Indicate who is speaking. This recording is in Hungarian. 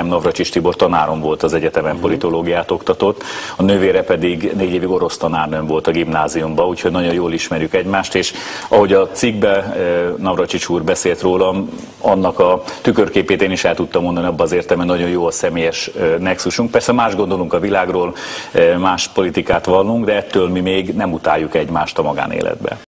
Speaker 1: Navracsis Tibor tanárom volt az egyetemen, uh-huh. politológiát oktatott, a nővére pedig négy évig orosz tanárnőm volt a gimnáziumban, úgyhogy nagyon jól ismerjük egymást, és ahogy a cikkbe eh, Navracsics úr beszélt rólam, annak a tükörképét én is el tudtam mondani abban az értelemben, nagyon jó a személyes eh, nexusunk. Persze más gondolunk a világról, eh, más politikát vallunk, de ettől mi még nem utáljuk egymást a magánéletbe.